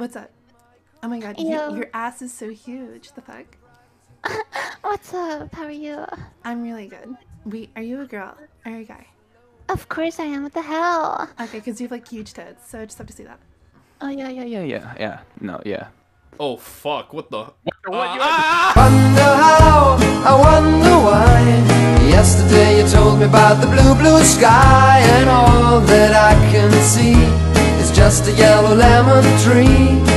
What's up? Oh my god, you, your ass is so huge. The fuck? What's up? How are you? I'm really good. We are you a girl or a guy? Of course I am. What the hell? Okay, because you have like huge tits, so I just have to see that. Oh yeah, yeah, yeah, yeah, yeah. No, yeah. Oh fuck! What the? What? you- ah, ah, ah! Wonder how, I wonder why. Yesterday you told me about the blue, blue sky, and all that I can see is just a yellow lemon tree.